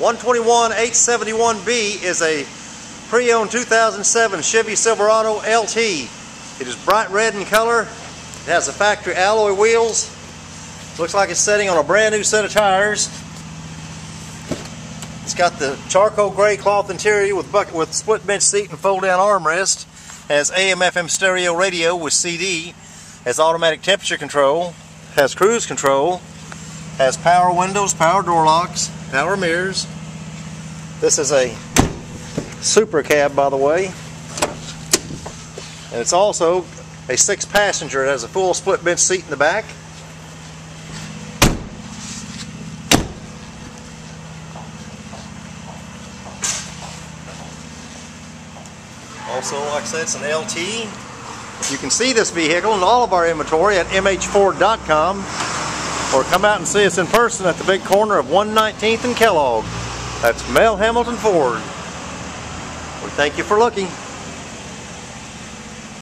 121-871B is a pre-owned 2007 Chevy Silverado LT. It is bright red in color. It has the factory alloy wheels. Looks like it's sitting on a brand new set of tires. It's got the charcoal gray cloth interior with bucket with split bench seat and fold down armrest. Has AM FM stereo radio with CD. Has automatic temperature control. Has cruise control. Has power windows, power door locks, power mirrors. This is a super cab, by the way. And it's also a six passenger. It has a full split bench seat in the back. Also, like I said, it's an LT. You can see this vehicle and all of our inventory at mhford.com or come out and see us in person at the big corner of 119th and Kellogg. That's Mel Hambelton Ford. We thank you for looking.